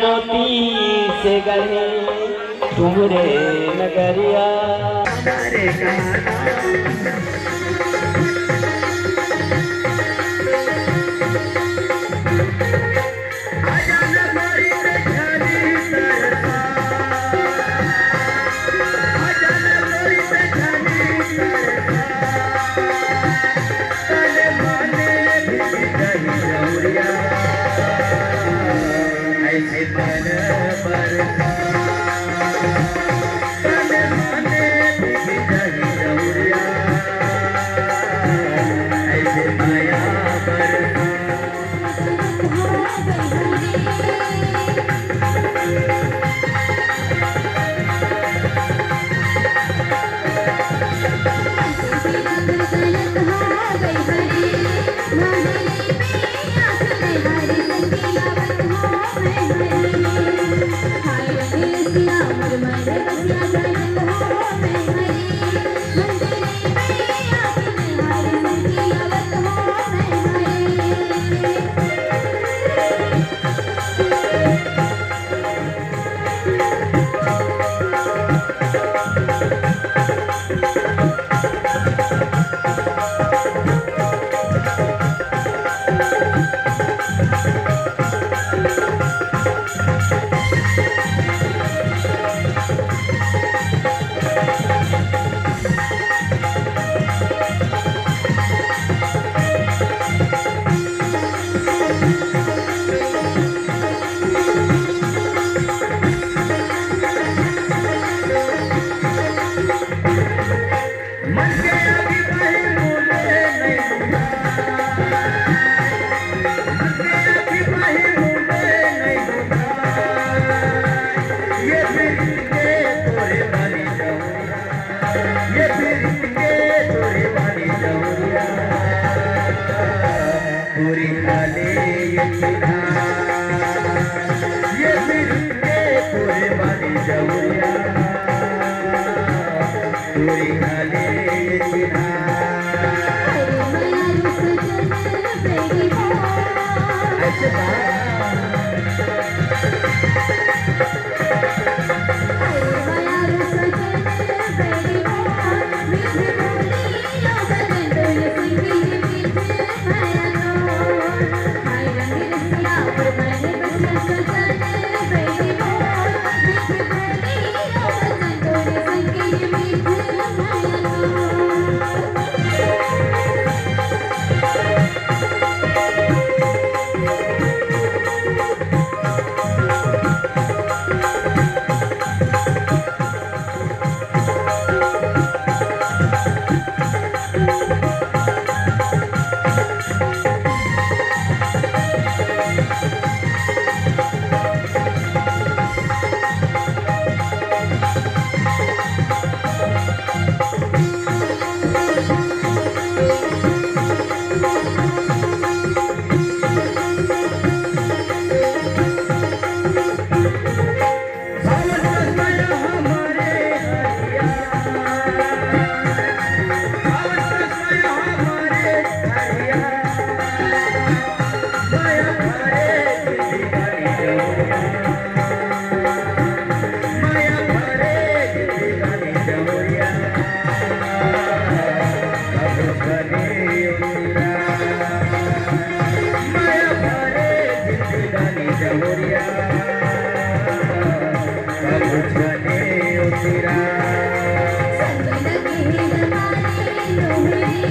मोती से गढ़े तुमरे नगरिया।